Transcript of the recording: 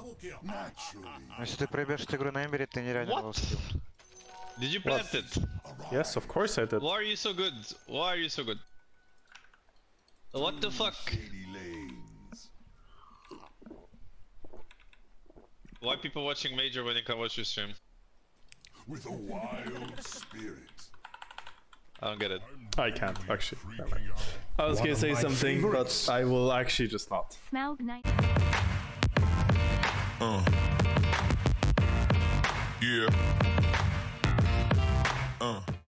Но если ты проебешь эту игру на Эмбере, ты нереально What? был скилл. Did you plant it? Yes, of course I did. Why are you so good? Why are you so good? What the fuck? Why people watching Major when they can watch your stream? With a wild spirit. I don't get it. I can't, actually. Never mind. I was gonna say something, but I will actually just not. Uh. Yeah.